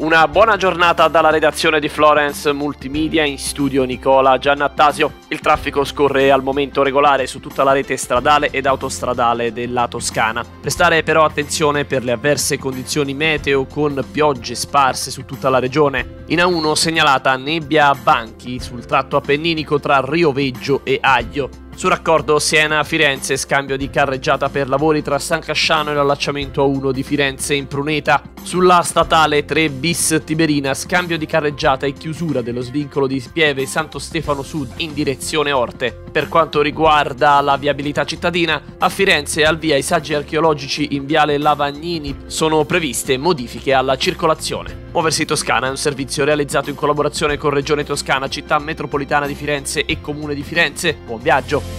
una buona giornata dalla redazione di Florence Multimedia in studio Nicola Giannattasio. Il traffico scorre al momento regolare su tutta la rete stradale ed autostradale della Toscana. Prestare però attenzione per le avverse condizioni meteo con piogge sparse su tutta la regione. In A1 segnalata nebbia a banchi sul tratto appenninico tra Rio Veggio e Aglio. Su raccordo Siena-Firenze, scambio di carreggiata per lavori tra San Casciano e l'allacciamento A1 di Firenze in Pruneta. Sulla statale 3 bis Tiberina, scambio di carreggiata e chiusura dello svincolo di Spieve Santo Stefano Sud in direzione Orte. Per quanto riguarda la viabilità cittadina, a Firenze al via i saggi archeologici in viale Lavagnini sono previste modifiche alla circolazione. Muoversi Toscana è un servizio realizzato in collaborazione con Regione Toscana, Città Metropolitana di Firenze e Comune di Firenze. Buon viaggio!